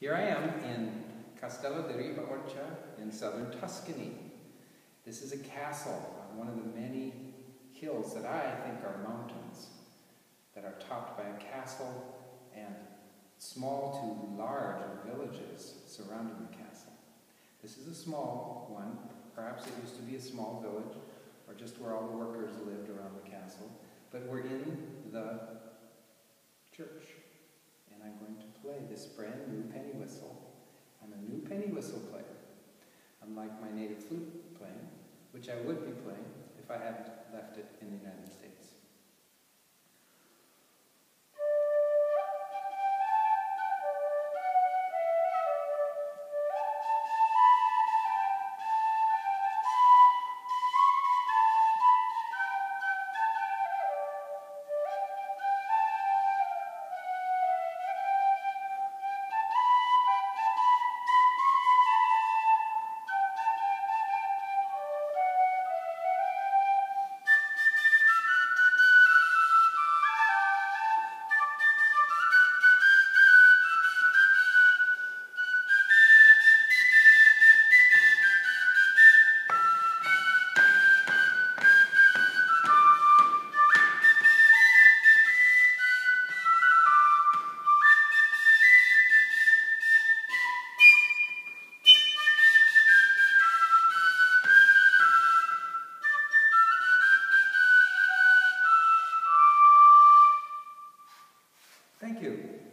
Here I am in Castello di Ripa Orcia in southern Tuscany. This is a castle on one of the many hills that I think are mountains that are topped by a castle and small to large villages surrounding the castle. This is a small one. Perhaps it used to be a small village or just where all the workers lived around the castle. But we're in the church and I'm going to play this brand new penny whistle. I'm a new penny whistle player, unlike my native flute playing, which I would be playing if I hadn't left it in the United States. Thank you.